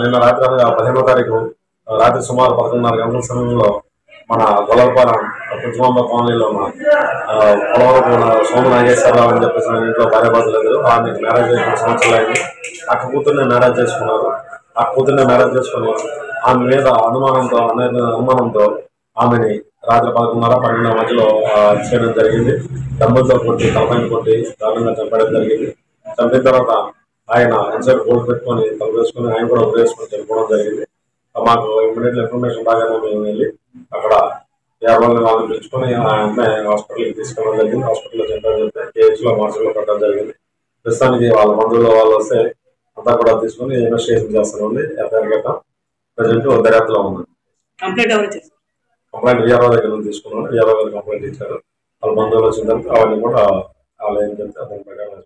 నిన్న రాత్రి అనగా పదిహేనో తారీఖు రాత్రి సుమారు పదకొండున్నర గంటల సమయంలో మన గొలవపాలెం కుంచుమాంబ కాలనీలో ఉన్న ఆ, ఉన్న సోమ నాగేశ్వరరావు అని చెప్పేసి ఆయన ఇంట్లో భార్య భర్తలు ఆమెకి మ్యారేజ్ అయిన సంవత్సరాలు అయింది అక్క కూతుర్నే మ్యారేజ్ చేసుకున్నారు. ఆ కూతుర్నే మ్యారేజ్ చేసుకుని ఆమె మీద అనుమానంతో అనుమానంతో ఆమెని రాత్రి పదకొండున్నర పన్నెండు మధ్యలో చేయడం జరిగింది. డబ్బులతో కొట్టి తలపైన కొట్టి దారుణంగా చంపడం జరిగింది. చంపిన తర్వాత ఆయన ఎంతసేపు గోల్డ్ పెట్టుకొని తల వేసుకొని ఆయన కూడా వేసుకొని చనిపోవడం జరిగింది. మాకు ఇమీడియట్ ఇన్ఫర్మేషన్ రాగానే మేము వెళ్ళి అక్కడ యాభై వాళ్ళని పిలుచుకొని ఆ అమ్మాయి హాస్పిటల్కి తీసుకెళ్ళడం జరిగింది. హాస్పిటల్లో చెప్పడం చెప్తే లో మార్చులో పెట్టడం జరిగింది. ప్రస్తుతానికి వాళ్ళ మందుల్లో వాళ్ళు వస్తే అంతా కూడా తీసుకొని ఇన్వెస్టిగేషన్ చేస్తానుంది ఎఫ్ఐఆర్ గట్ట ప్రజెంట్ దర్యాప్తులో ఉంది కంప్లైంట్ విఆర్ఓ దగ్గర నుంచి తీసుకున్నాను. విఆర్ఓ గారు కంప్లైంట్ ఇచ్చారు. వాళ్ళ బంధువులు వచ్చిన తర్వాత అవన్నీ కూడా వాళ్ళు ఏం చెప్తే దాని ప్రకారం